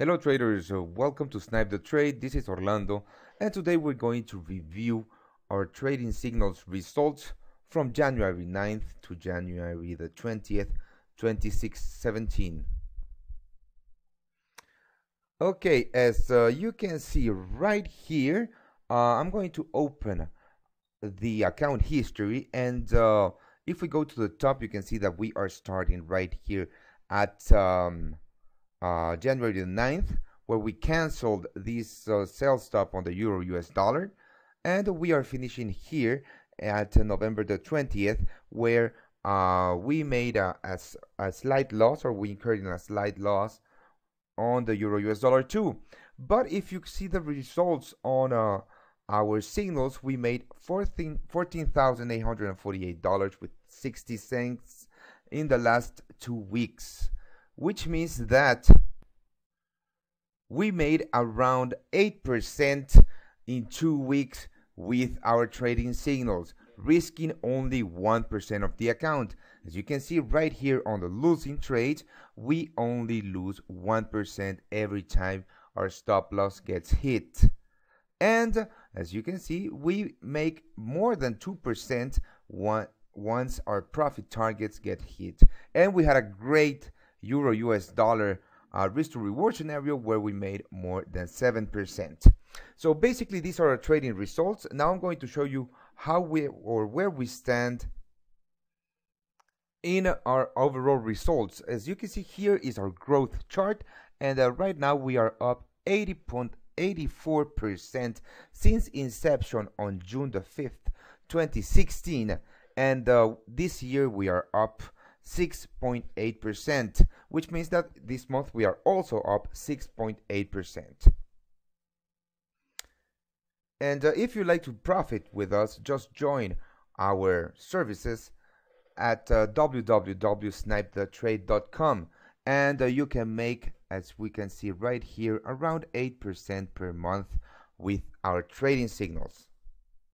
Hello traders, uh, welcome to Snipe the Trade. This is Orlando and today we're going to review our trading signals results from January 9th to January the 20th, 2017. Okay, as uh, you can see right here, uh, I'm going to open the account history and uh, if we go to the top you can see that we are starting right here at um, uh, January the 9th, where we canceled this uh, sell stop on the euro US dollar. And we are finishing here at November the 20th, where uh, we made a, a, a, slight loss, or we incurred in a slight loss on the euro US dollar too. But if you see the results on uh, our signals, we made $14,848 with 60 cents in the last two weeks which means that we made around 8% in two weeks with our trading signals, risking only 1% of the account. As you can see right here on the losing trades, we only lose 1% every time our stop loss gets hit. And as you can see, we make more than 2% once our profit targets get hit. And we had a great euro US dollar uh, risk to reward scenario where we made more than 7%. So basically these are our trading results. Now I'm going to show you how we or where we stand in our overall results. As you can see here is our growth chart and uh, right now we are up 80.84% since inception on June the 5th, 2016 and uh, this year we are up 6.8%, which means that this month we are also up 6.8%. And uh, if you'd like to profit with us, just join our services at uh, www.snipethetrade.com and uh, you can make, as we can see right here, around 8% per month with our trading signals.